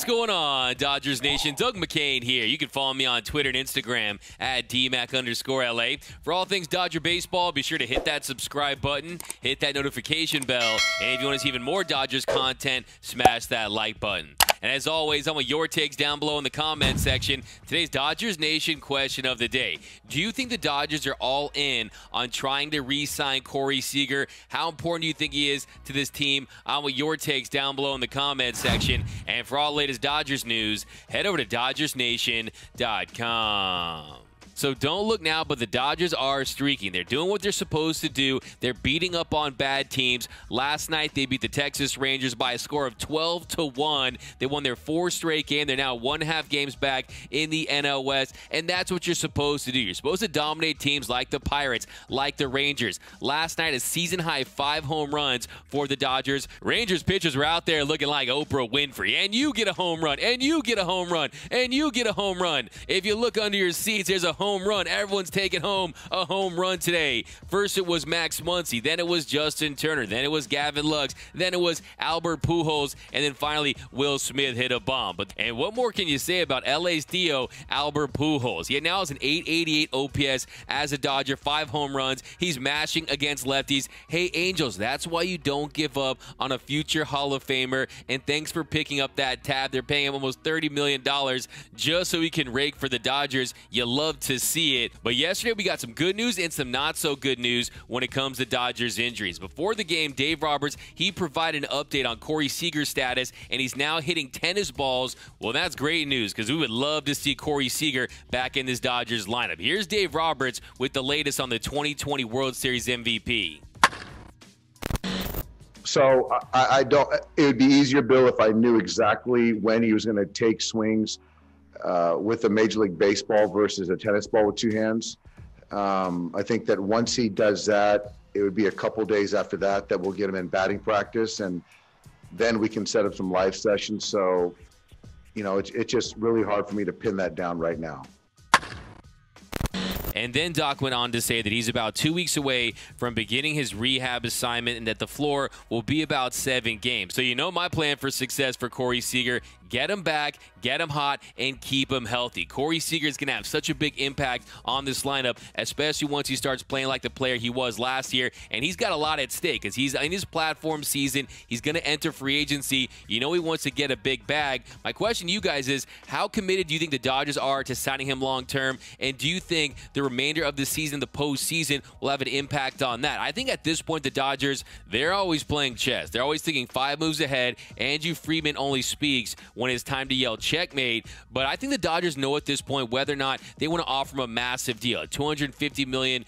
What's going on, Dodgers Nation? Doug McKain here. You can follow me on Twitter and Instagram at DMAC underscore LA. For all things Dodger baseball, be sure to hit that subscribe button, hit that notification bell, and if you want to see even more Dodgers content, smash that like button. And as always, I want your takes down below in the comment section. Today's Dodgers Nation question of the day. Do you think the Dodgers are all in on trying to re-sign Corey Seager? How important do you think he is to this team? I want your takes down below in the comment section. And for all latest Dodgers news, head over to DodgersNation.com. So don't look now, but the Dodgers are streaking. They're doing what they're supposed to do. They're beating up on bad teams. Last night they beat the Texas Rangers by a score of 12 to 1. They won their four straight game. They're now one half games back in the NL West, and that's what you're supposed to do. You're supposed to dominate teams like the Pirates, like the Rangers. Last night a season high 5 home runs for the Dodgers. Rangers pitchers were out there looking like Oprah Winfrey. And you get a home run, and you get a home run, and you get a home run. If you look under your seats, there's a home home run. Everyone's taking home a home run today. First it was Max Muncy, then it was Justin Turner, then it was Gavin Lux, then it was Albert Pujols, and then finally Will Smith hit a bomb. But and what more can you say about LA's Theo Albert Pujols? He now has an 888 OPS as a Dodger, five home runs. He's mashing against lefties. Hey Angels, that's why you don't give up on a future Hall of Famer. And thanks for picking up that tab. They're paying him almost 30 million dollars just so he can rake for the Dodgers. You love to see it. But yesterday we got some good news and some not so good news when it comes to Dodgers injuries. Before the game, Dave Roberts, he provided an update on Corey Seager's status, and he's now hitting tennis balls. Well, that's great news because we would love to see Corey Seager back in this Dodgers lineup. Here's Dave Roberts with the latest on the 2020 World Series MVP. So I, I, don't. It would be easier, Bill, if I knew exactly when he was going to take swings uh, with a Major League Baseball versus a tennis ball with two hands. Um, I think that once he does that, it would be a couple days after that that we'll get him in batting practice, and then we can set up some live sessions. So, you know, it's it's just really hard for me to pin that down right now. And then Doc went on to say that he's about two weeks away from beginning his rehab assignment and that the floor will be about seven games. So, you know, my plan for success for Corey Seager get him back, get him hot, and keep him healthy. Corey Seager is going to have such a big impact on this lineup, especially once he starts playing like the player he was last year. And he's got a lot at stake because he's in his platform season. He's going to enter free agency. You know, he wants to get a big bag. My question to you guys is how committed do you think the Dodgers are to signing him long term? And do you think the remainder of the season, the postseason, will have an impact on that? I think at this point, the Dodgers, they're always playing chess. They're always thinking five moves ahead. Andrew Friedman only speaks when it's time to yell checkmate. But I think the Dodgers know at this point whether or not they want to offer him a massive deal, a $250 million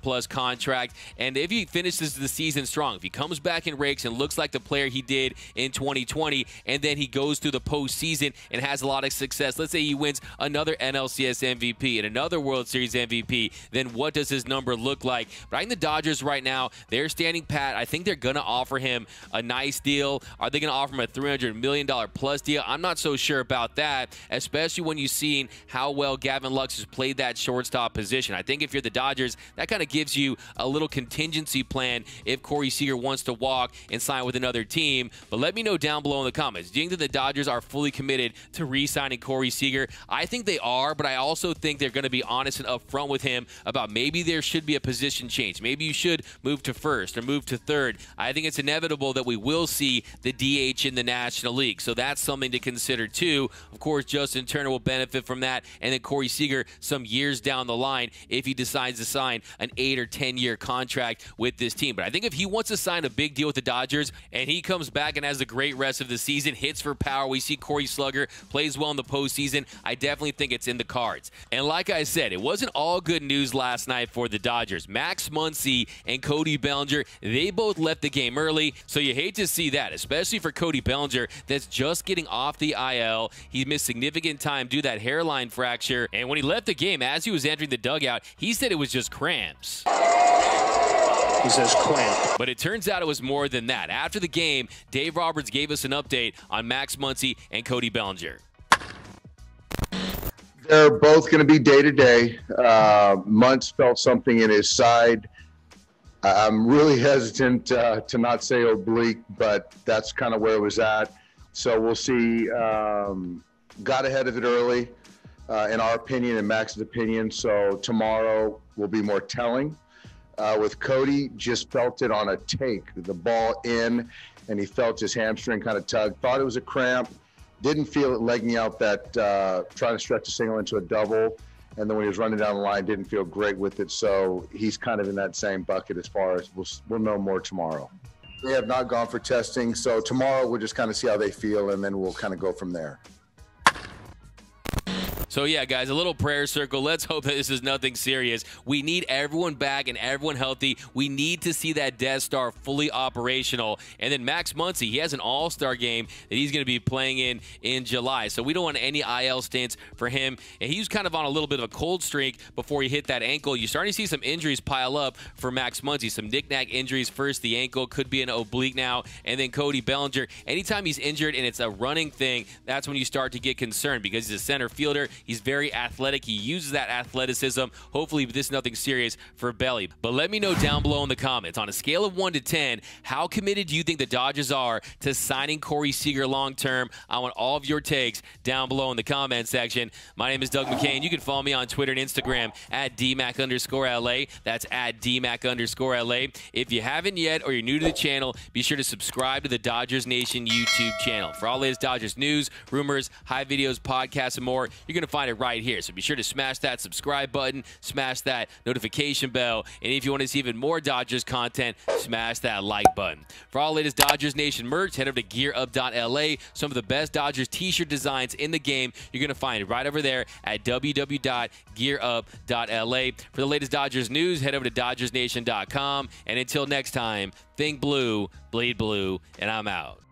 plus contract. And if he finishes the season strong, if he comes back and rakes and looks like the player he did in 2020, and then he goes through the postseason and has a lot of success, let's say he wins another NLCS MVP and another World Series MVP, then what does his number look like? But I think the Dodgers right now, they're standing pat. I think they're going to offer him a nice deal. Are they going to offer him a $300 million plus deal? I'm not so sure about that, especially when you've seen how well Gavin Lux has played that shortstop position. I think if you're the Dodgers, that kind of gives you a little contingency plan if Corey Seager wants to walk and sign with another team. But let me know down below in the comments. Do you think that the Dodgers are fully committed to re-signing Corey Seager? I think they are, but I also think they're going to be honest and upfront with him about maybe there should be a position change. Maybe you should move to first or move to third. I think it's inevitable that we will see the DH in the National League. So that's something to consider considered too. Of course, Justin Turner will benefit from that, and then Corey Seager some years down the line if he decides to sign an eight or ten year contract with this team. But I think if he wants to sign a big deal with the Dodgers and he comes back and has a great rest of the season, hits for power, we see Corey Slugger plays well in the postseason. I definitely think it's in the cards. And like I said, it wasn't all good news last night for the Dodgers. Max Muncy and Cody Bellinger, they both left the game early, so you hate to see that, especially for Cody Bellinger that's just getting off the IL. He missed significant time due to that hairline fracture. And when he left the game, as he was entering the dugout, he said it was just cramps. He says clamp. But it turns out it was more than that. After the game, Dave Roberts gave us an update on Max Muncy and Cody Bellinger. They're both going to be day to day. Muntz felt something in his side. I'm really hesitant uh, to not say oblique, but that's kind of where it was at So we'll see. Um, got ahead of it early, uh, in our opinion and Max's opinion. So tomorrow will be more telling. Uh, with Cody, just felt it on a take, the ball in, and he felt his hamstring kind of tug. Thought it was a cramp. Didn't feel it legging out that uh, trying to stretch a single into a double. And then when he was running down the line, didn't feel great with it. So he's kind of in that same bucket as far as we'll, we'll know more tomorrow. They have not gone for testing. So tomorrow we'll just kind of see how they feel and then we'll kind of go from there. So, yeah, guys, a little prayer circle. Let's hope that this is nothing serious. We need everyone back and everyone healthy. We need to see that Death Star fully operational. And then Max Muncy, he has an all star game that he's going to be playing in in July. So, we don't want any IL stints for him. And he was kind of on a little bit of a cold streak before he hit that ankle. You're starting to see some injuries pile up for Max Muncy. Some knick-knack injuries. First, the ankle could be an oblique now. And then Cody Bellinger. Anytime he's injured and it's a running thing, that's when you start to get concerned because he's a center fielder. He's very athletic. He uses that athleticism. Hopefully, this is nothing serious for Belly. But let me know down below in the comments on a scale of 1 to 10, how committed do you think the Dodgers are to signing Corey Seager long term? I want all of your takes down below in the comment section. My name is Doug McKain. You can follow me on Twitter and Instagram at DMAC underscore LA. That's at DMAC underscore LA. If you haven't yet or you're new to the channel, be sure to subscribe to the Dodgers Nation YouTube channel. For all latest Dodgers news, rumors, high videos, podcasts, and more, you're going to find it right here. So be sure to smash that subscribe button, smash that notification bell, and if you want to see even more Dodgers content, smash that like button. For all latest Dodgers Nation merch, head over to gearup.la. Some of the best Dodgers t-shirt designs in the game, you're going to find it right over there at www.gearup.la. For the latest Dodgers news, head over to dodgersnation.com. And until next time, think blue, bleed blue, and I'm out.